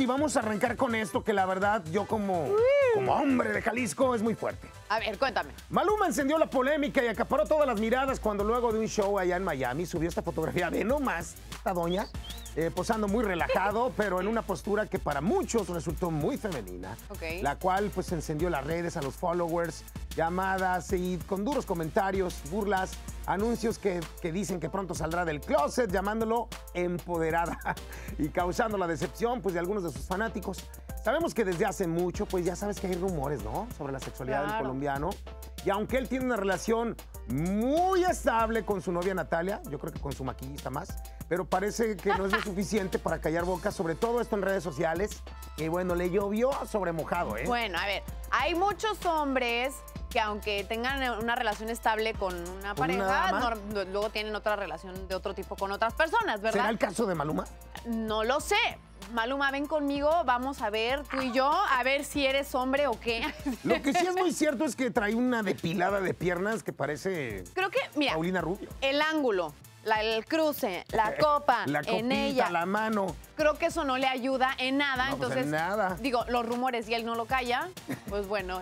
Y vamos a arrancar con esto que la verdad yo como, como hombre de Jalisco es muy fuerte. A ver, cuéntame. Maluma encendió la polémica y acaparó todas las miradas cuando luego de un show allá en Miami subió esta fotografía de nomás esta doña eh, posando muy relajado, pero en una postura que para muchos resultó muy femenina, Ok. la cual pues encendió las redes a los followers, llamadas y con duros comentarios, burlas, anuncios que, que dicen que pronto saldrá del closet, llamándolo empoderada y causando la decepción pues de algunos de sus fanáticos. Sabemos que desde hace mucho, pues ya sabes que hay rumores, ¿no? Sobre la sexualidad del colombiano. Y aunque él tiene una relación muy estable con su novia Natalia, yo creo que con su maquillista más, pero parece que no es lo suficiente para callar bocas, sobre todo esto en redes sociales. Y bueno, le llovió sobre mojado, ¿eh? Bueno, a ver, hay muchos hombres que aunque tengan una relación estable con una ¿Con una pareja, no- luego tienen otra relación de otro tipo con otras personas, ¿verdad? ¿Será el caso de Maluma? No lo sé. Maluma, ven conmigo, vamos a ver, tú y yo, a ver si eres hombre o qué. Lo que sí es muy cierto es que trae una depilada de piernas que parece Creo que, mira, Paulina Rubio. el ángulo, la- el cruce, la copa La en copita, ella, la mano. creo que eso no le ayuda en nada. No, pues, entonces, en nada. digo, los rumores y él no lo calla, pues bueno,